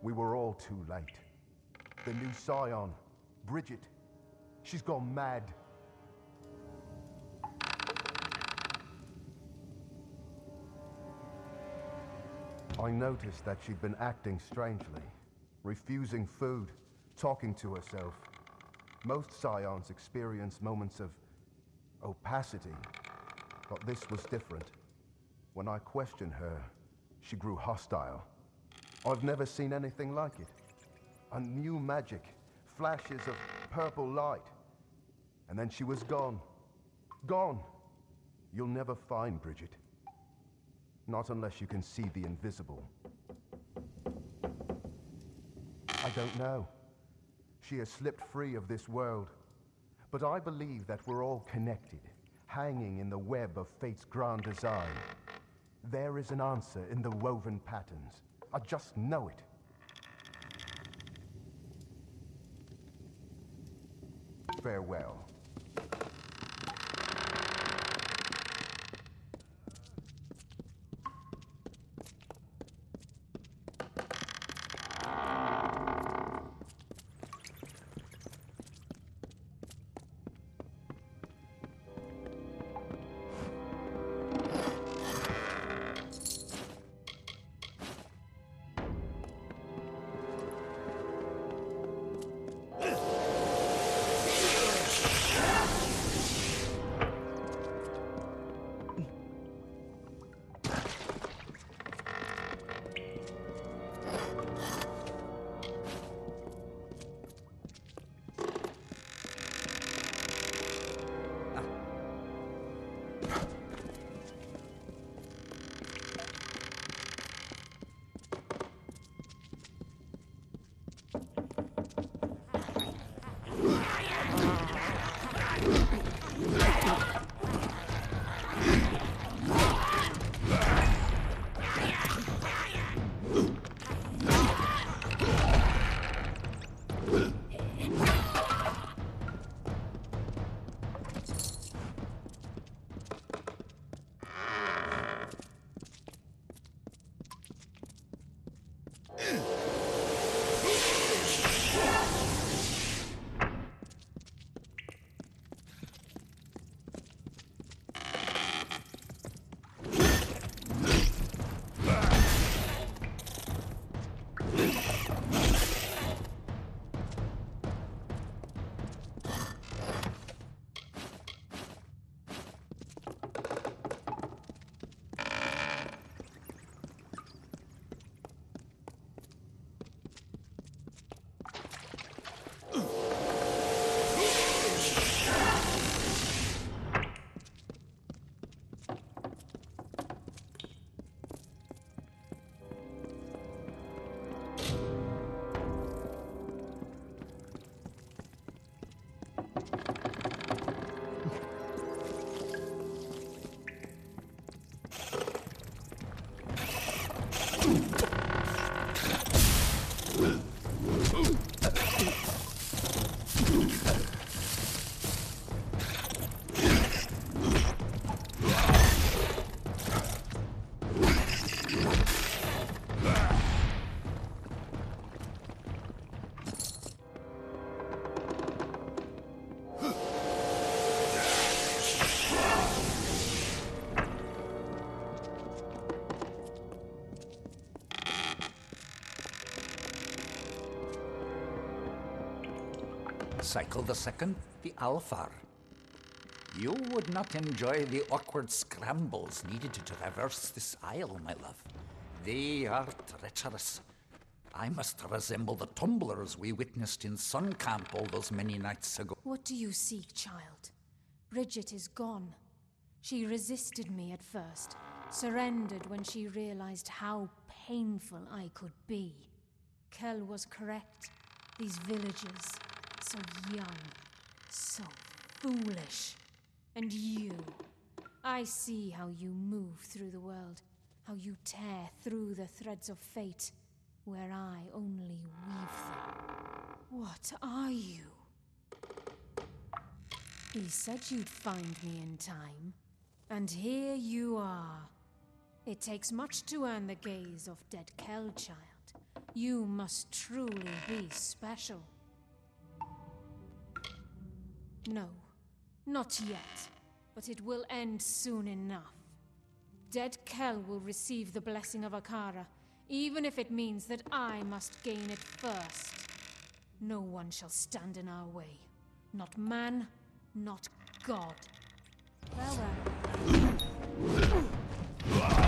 We were all too late. The new scion, Bridget, she's gone mad. I noticed that she'd been acting strangely, refusing food, talking to herself. Most scions experience moments of opacity, but this was different. When I questioned her, she grew hostile. I've never seen anything like it. A new magic, flashes of purple light. And then she was gone. Gone. You'll never find Bridget. Not unless you can see the invisible. I don't know. She has slipped free of this world. But I believe that we're all connected, hanging in the web of fate's grand design. There is an answer in the woven patterns. I just know it. Farewell. Cycle the second, the Alfar. You would not enjoy the awkward scrambles needed to traverse this isle, my love. They are treacherous. I must resemble the tumblers we witnessed in Sun Camp all those many nights ago. What do you seek, child? Bridget is gone. She resisted me at first, surrendered when she realized how painful I could be. Kel was correct. These villagers, so young, so foolish. And you, I see how you move through the world, how you tear through the threads of fate, where I only weave them. What are you? He said you'd find me in time. And here you are. It takes much to earn the gaze of dead Kel, child. You must truly be special. No, not yet. But it will end soon enough. Dead Kel will receive the blessing of Akara, even if it means that I must gain it first. No one shall stand in our way. Not man, not God. Farewell. Ah.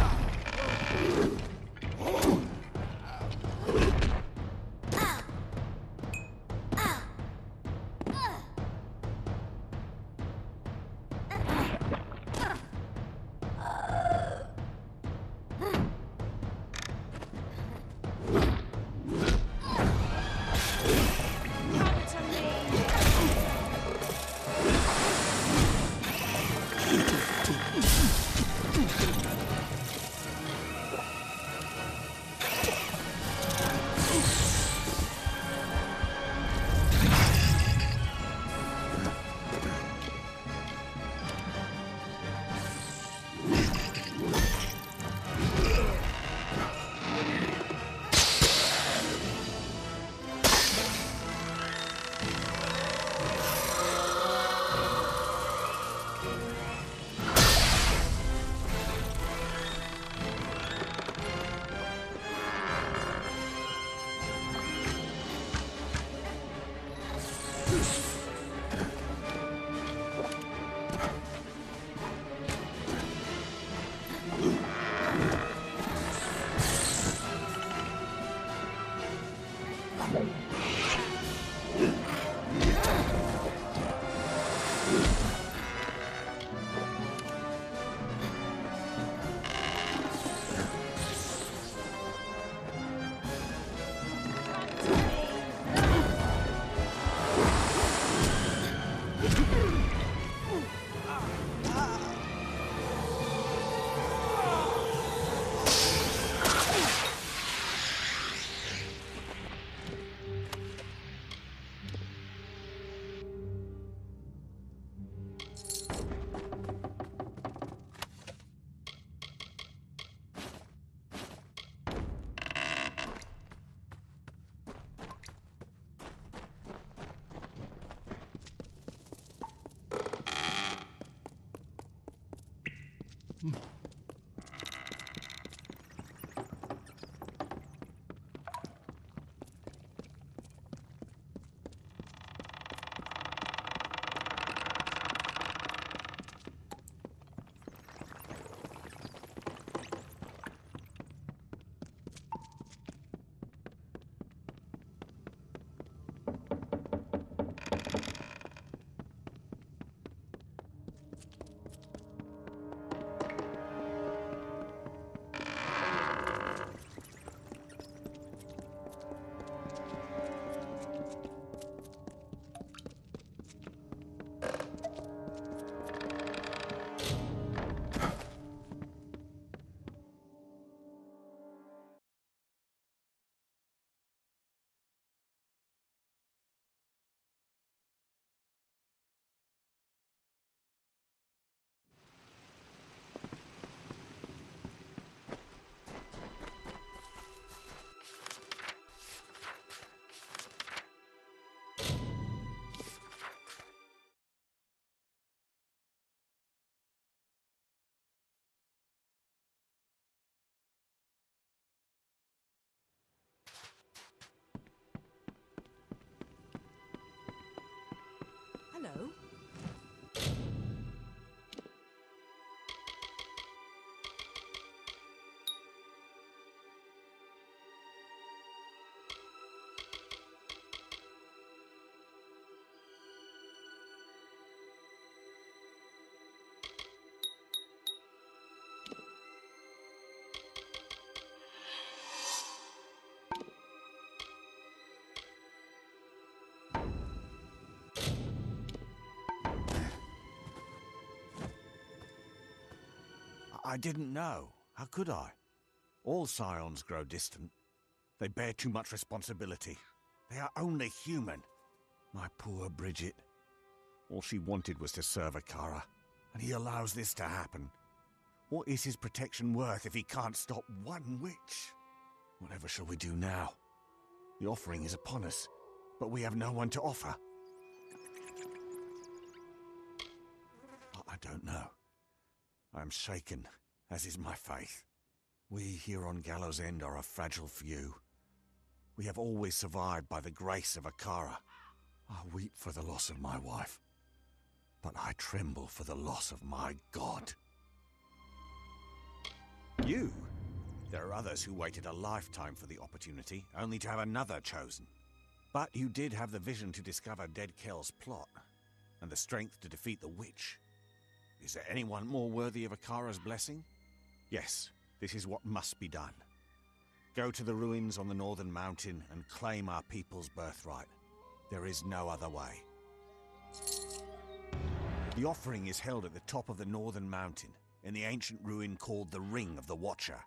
Hello. I didn't know. How could I? All scions grow distant. They bear too much responsibility. They are only human. My poor Bridget. All she wanted was to serve Akara, and he allows this to happen. What is his protection worth if he can't stop one witch? Whatever shall we do now? The offering is upon us, but we have no one to offer. I don't know. I am shaken, as is my faith. We here on Gallows End are a fragile few. We have always survived by the grace of Akara. I weep for the loss of my wife, but I tremble for the loss of my god. You? There are others who waited a lifetime for the opportunity, only to have another chosen. But you did have the vision to discover Dead Kel's plot, and the strength to defeat the witch. Is there anyone more worthy of Akara's blessing? Yes, this is what must be done. Go to the ruins on the northern mountain and claim our people's birthright. There is no other way. The offering is held at the top of the northern mountain, in the ancient ruin called the Ring of the Watcher.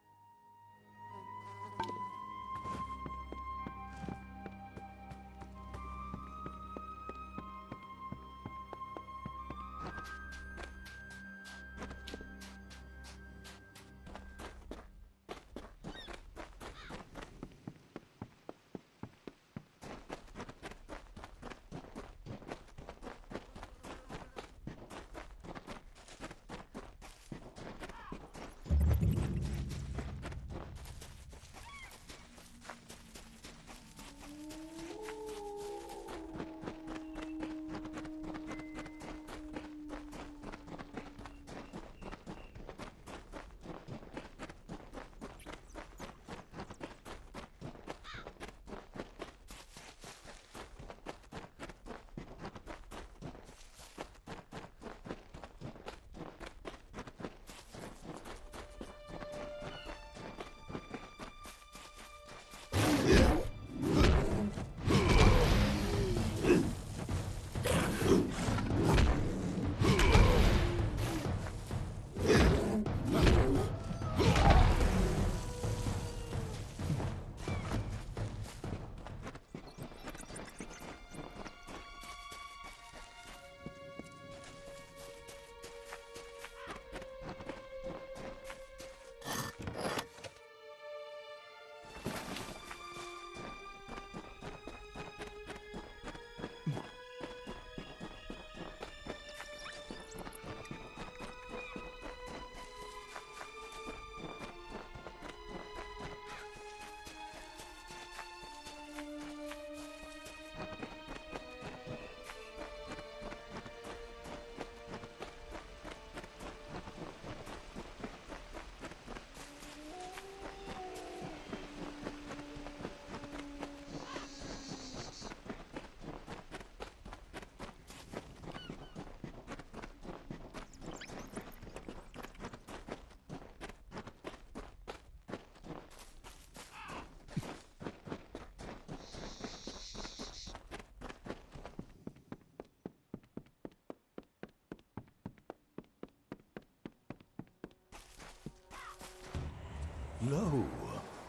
Lo,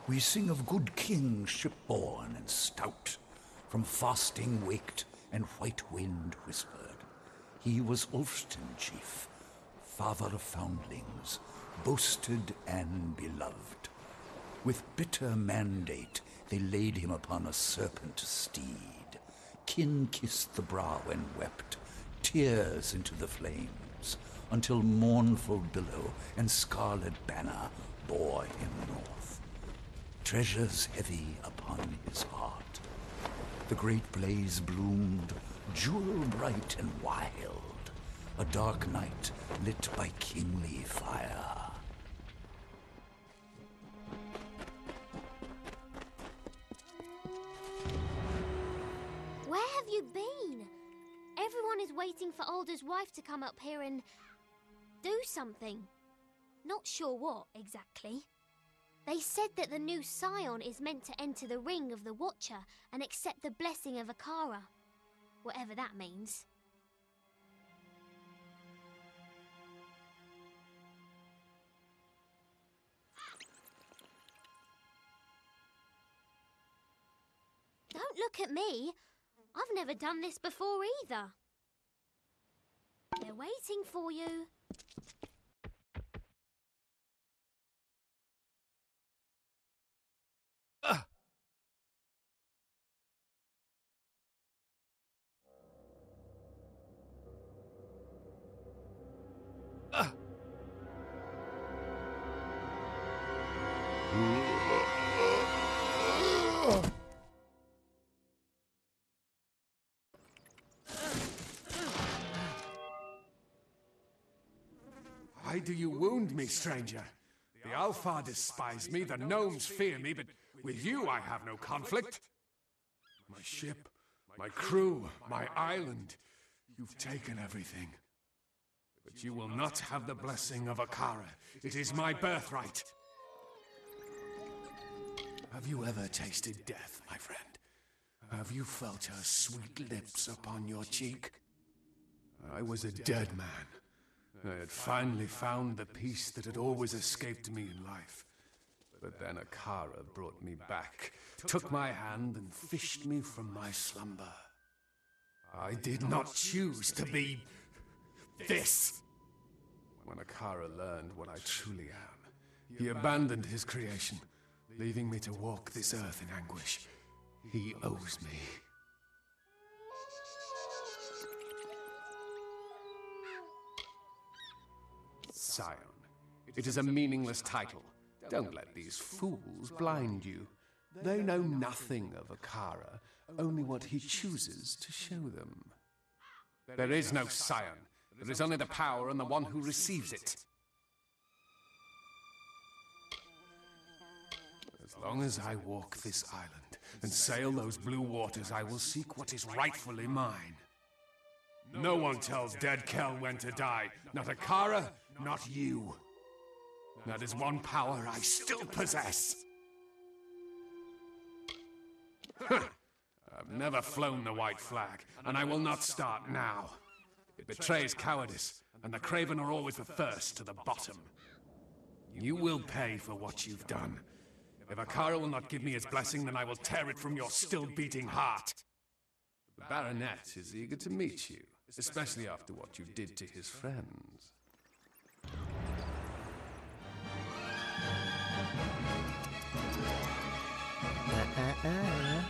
we sing of good kings shipborne and stout, from fasting waked and white wind whispered. He was Ulfston chief, father of foundlings, boasted and beloved. With bitter mandate they laid him upon a serpent steed. Kin kissed the brow and wept, tears into the flames, until mournful billow and scarlet banner bore him. Treasures heavy upon his heart. The great blaze bloomed, jewel bright and wild, a dark night lit by kingly fire. Where have you been? Everyone is waiting for Alder's wife to come up here and do something. Not sure what exactly. They said that the new Scion is meant to enter the ring of the Watcher and accept the blessing of Akara. Whatever that means. Don't look at me. I've never done this before either. They're waiting for you. Ugh. Why do you wound me, stranger? The Alfar despise me, the gnomes fear me, but with you I have no conflict. My ship, my crew, my island, you've taken everything. But you will not have the blessing of Akara. It is my birthright. Have you ever tasted death, my friend? Have you felt her sweet lips upon your cheek? I was a dead man. I had finally found the peace that had always escaped me in life. But then Akara brought me back, took my hand and fished me from my slumber. I did not choose to be... this! When Akara learned what I truly am, he abandoned his creation, leaving me to walk this earth in anguish. He owes me. Scion. It is a meaningless title. Don't let these fools blind you. They know nothing of Akara, only what he chooses to show them. There is no Scion. There is only the power and the one who receives it. As long as I walk this island and sail those blue waters, I will seek what is rightfully mine. No one tells dead Kel when to die. Not Akara, not you. That is one power I still possess. I've never flown the white flag, and I will not start now. It betrays cowardice, and the Craven are always the first to the bottom. You will pay for what you've done. If Akara will not give me his blessing, then I will tear it from your still beating heart. The Baronet is eager to meet you, especially after what you did to his friends. That?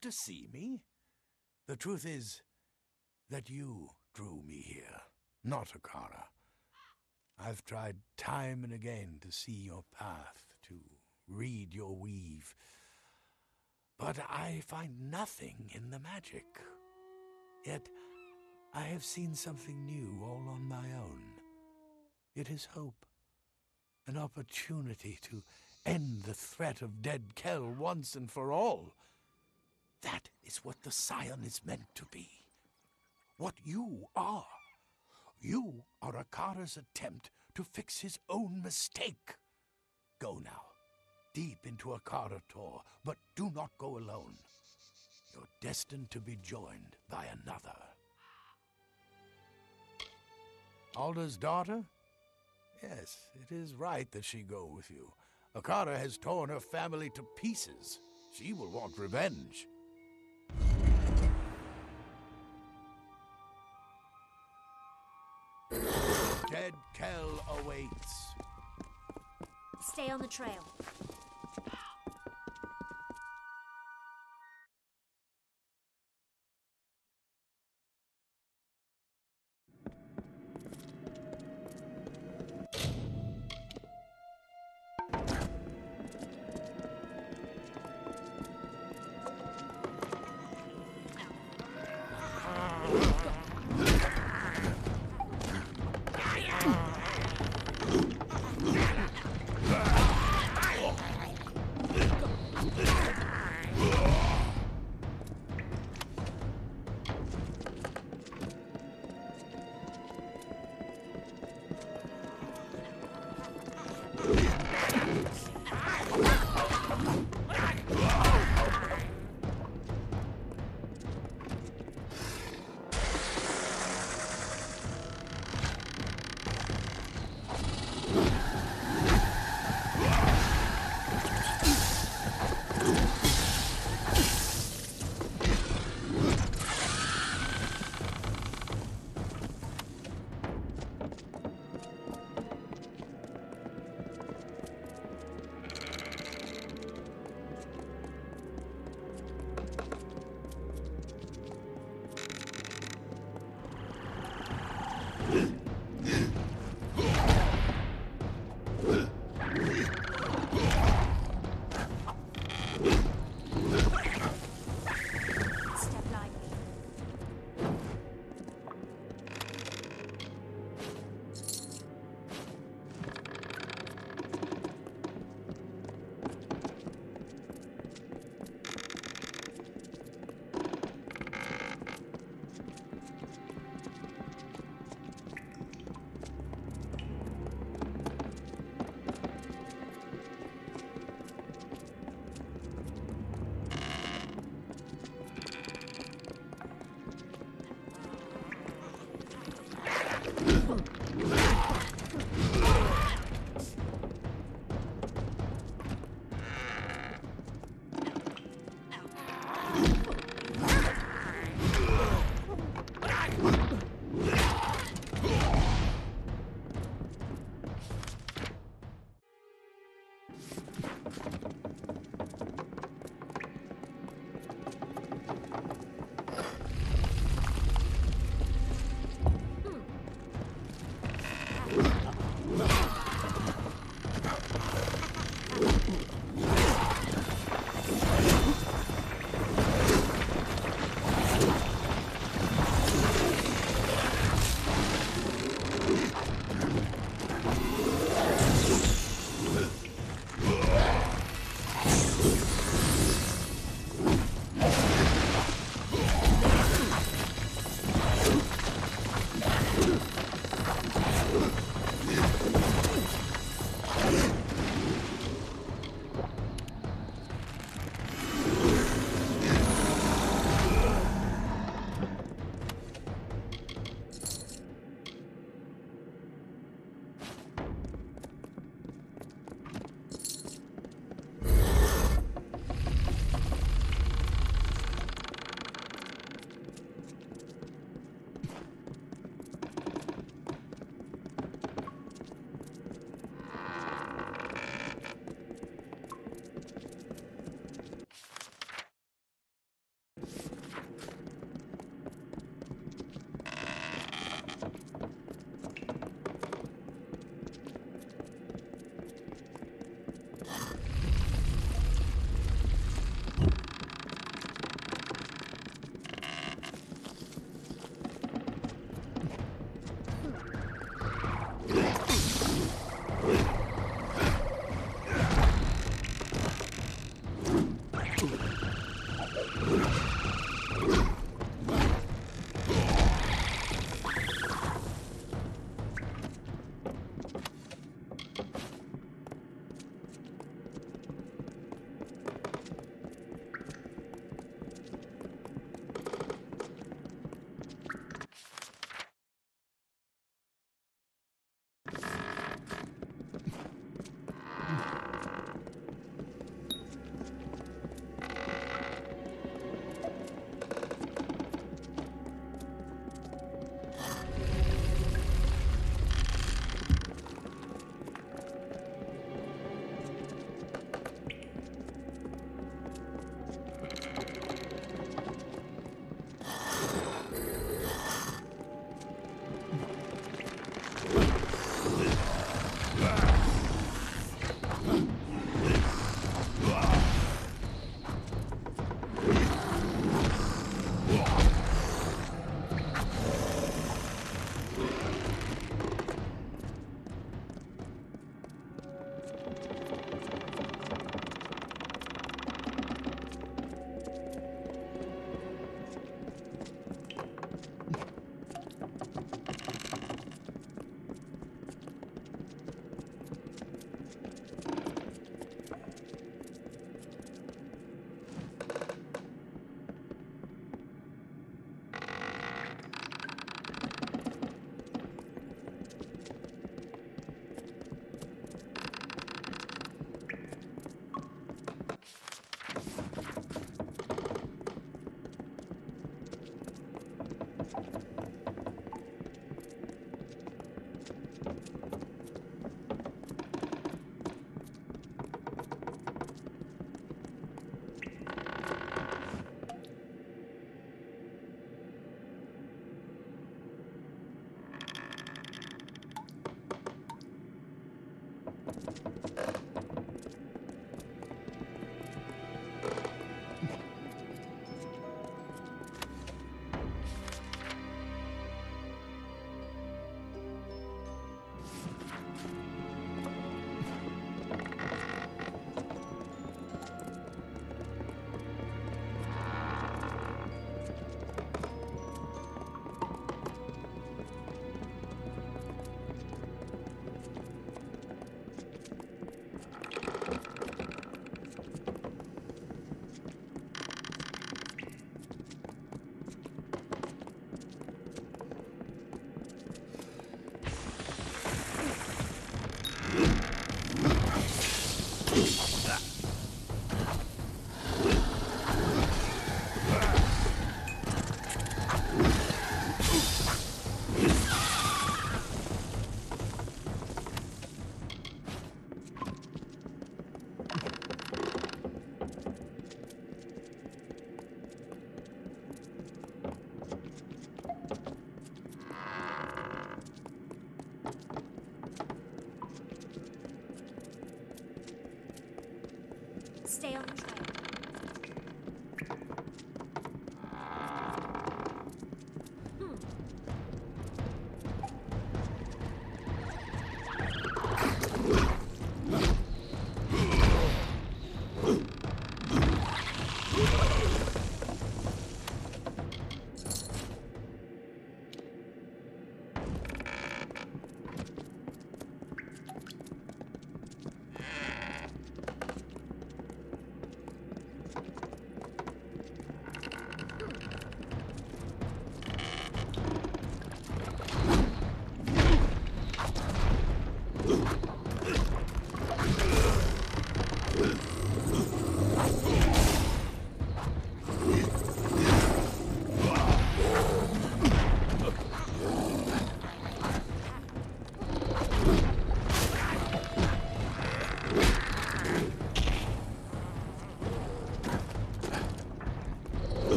To see me? The truth is that you drew me here, not Akara. I've tried time and again to see your path, to read your weave, but I find nothing in the magic. Yet I have seen something new all on my own. It is hope, an opportunity to end the threat of dead Kel once and for all. That is what the Scion is meant to be. What you are. You are Akara's attempt to fix his own mistake. Go now, deep into Akara Tor, but do not go alone. You're destined to be joined by another. Alda's daughter? Yes, it is right that she go with you. Akara has torn her family to pieces. She will want revenge. Dead Kel awaits. Stay on the trail.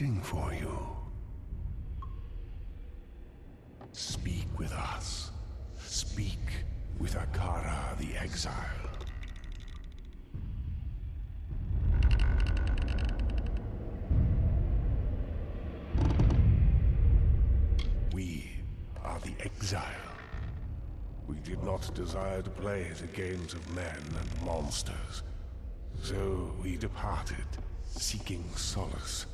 Waiting for you. Speak with us. Speak with Akara the Exile. We are the Exile. We did not desire to play the games of men and monsters. So we departed, seeking solace.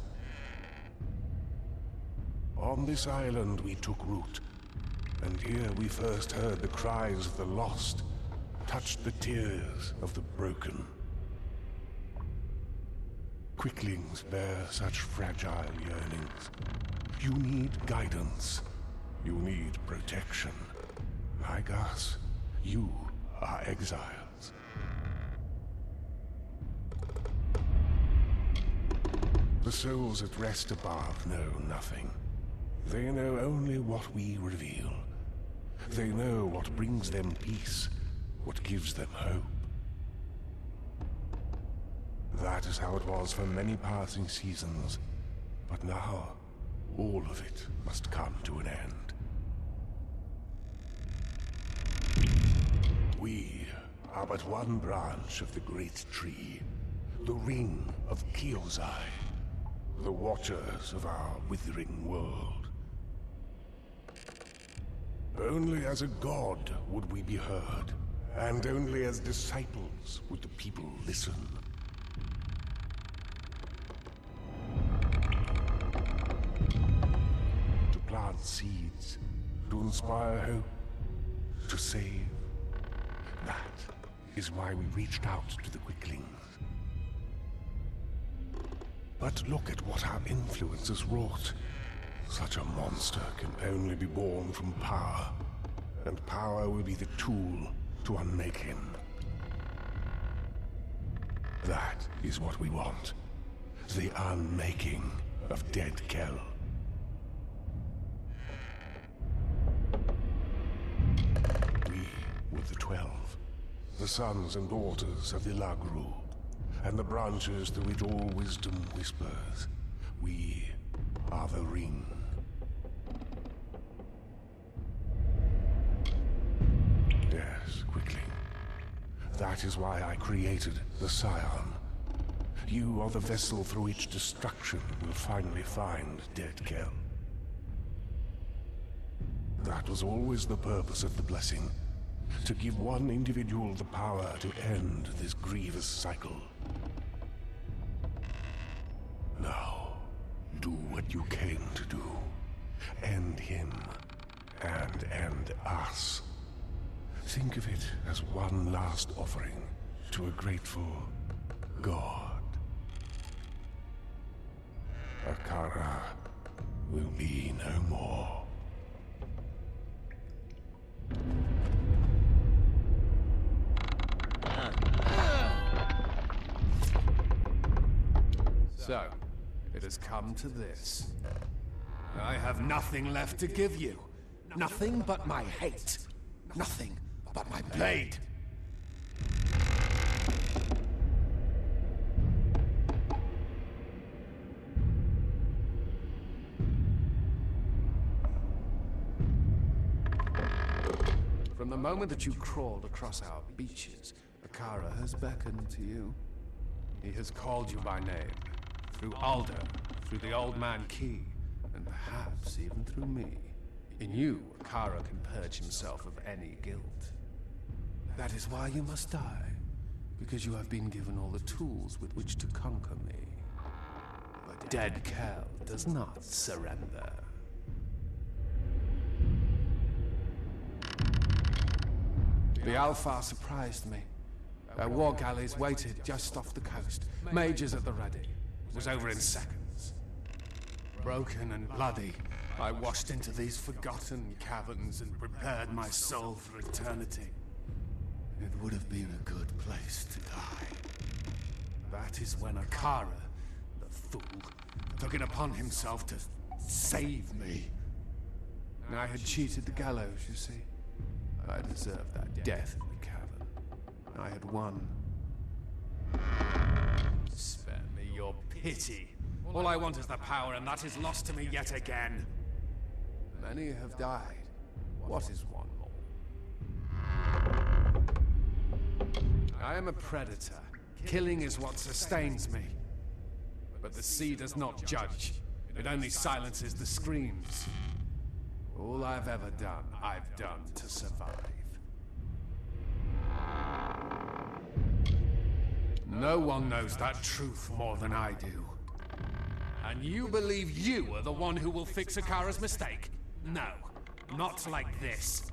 On this island we took root, and here we first heard the cries of the lost, touched the tears of the broken. Quicklings bear such fragile yearnings. You need guidance. You need protection. Like us, you are exiles. The souls at rest above know nothing. They know only what we reveal. They know what brings them peace, what gives them hope. That is how it was for many passing seasons. But now, all of it must come to an end. We are but one branch of the great tree, the ring of Kiozai, the watchers of our withering world. Only as a god would we be heard, and only as disciples would the people listen. To plant seeds, to inspire hope, to save. That is why we reached out to the Quicklings. But look at what our influence has wrought. Such a monster can only be born from power, and power will be the tool to unmake him. That is what we want. The unmaking of Dead Kel. We were the Twelve, the sons and daughters of the Lagru, and the branches through which all wisdom whispers. We are the Ring. Yes, quickly. That is why I created the Scion. You are the vessel through which destruction will finally find Dead Kel. That was always the purpose of the blessing. To give one individual the power to end this grievous cycle. Now, do what you came to do. End him, and end us. Think of it as one last offering to a grateful God. Akara will be no more. So, it has come to this. I have nothing left to give you. Nothing but my hate. Nothing but my blade. From the moment that you crawled across our beaches, Akara has beckoned to you. He has called you by name. Through Alder, through the Old Man Key, and perhaps even through me. In you, Akara can purge himself of any guilt. That is why you must die. Because you have been given all the tools with which to conquer me. But Dead Kel does not surrender. The Alfar surprised me. Their war galleys waited just off the coast. majors at the ready. It was over in seconds. Broken and bloody, I washed into these forgotten caverns and prepared my soul for eternity. It would have been a good place to die. That is when Akara, the fool, took it upon himself to save me. I had cheated the gallows, you see. I deserved that death in the cavern. I had won. Spare me your pity. All I want is the power, and that is lost to me yet again. Many have died. What is one more? I am a predator. Killing is what sustains me. But the sea does not judge. It only silences the screams. All I've ever done, I've done to survive. No one knows that truth more than I do. And you believe you are the one who will fix Akara's mistake? No, not like this.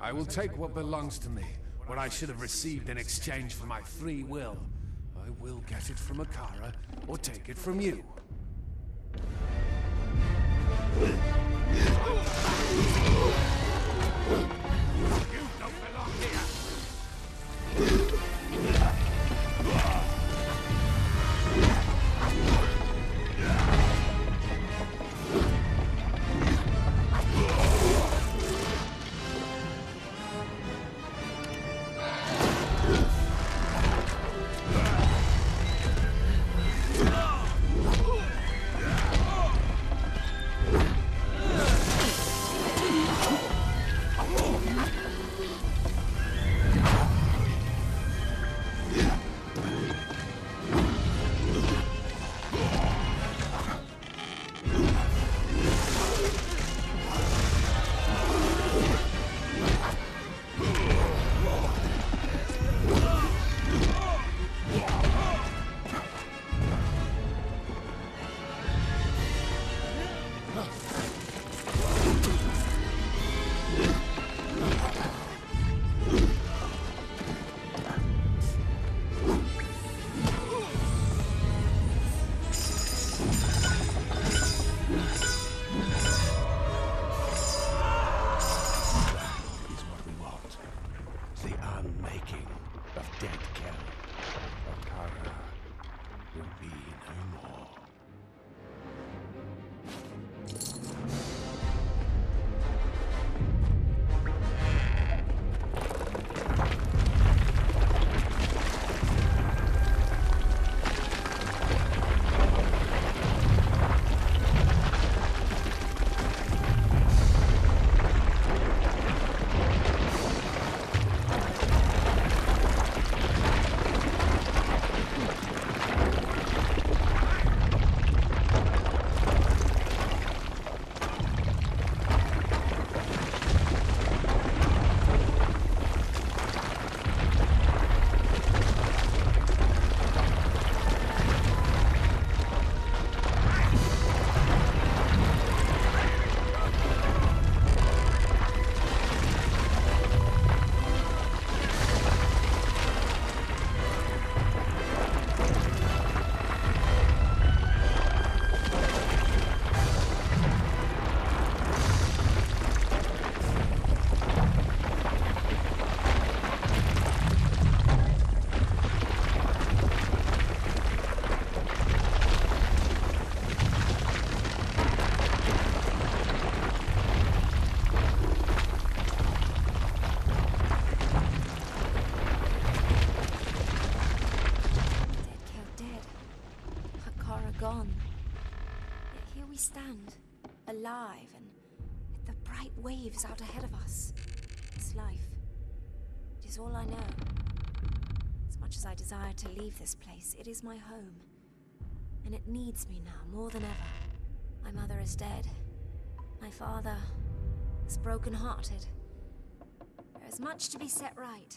I will take what belongs to me, what I should have received in exchange for my free will. I will get it from Akara, or take it from you. You don't belong here! Alive, and the bright waves out ahead of us. It's life. It is all I know. As much as I desire to leave this place, it is my home. And it needs me now more than ever. My mother is dead. My father is broken-hearted. There is much to be set right.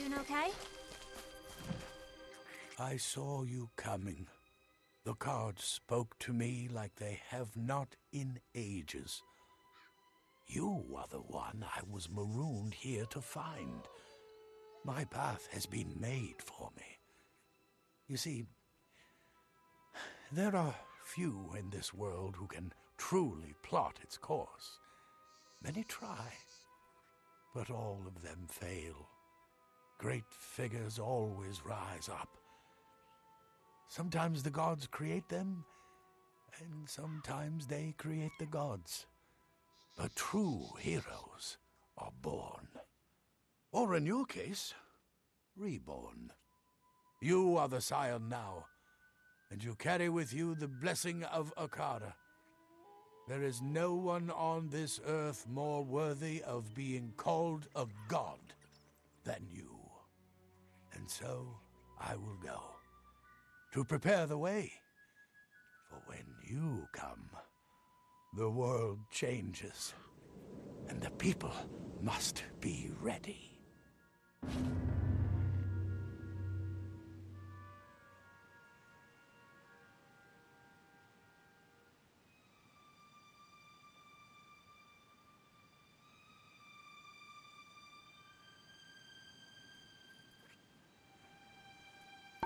Doing okay? I saw you coming. The cards spoke to me like they have not in ages. You are the one I was marooned here to find. My path has been made for me. You see, there are few in this world who can truly plot its course. Many try, but all of them fail. Great figures always rise up. Sometimes the gods create them, and sometimes they create the gods. But true heroes are born. Or in your case, reborn. You are the scion now, and you carry with you the blessing of Akara. There is no one on this earth more worthy of being called a god than you. And so I will go to prepare the way. For when you come, the world changes, and the people must be ready.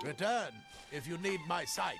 Return if you need my sight.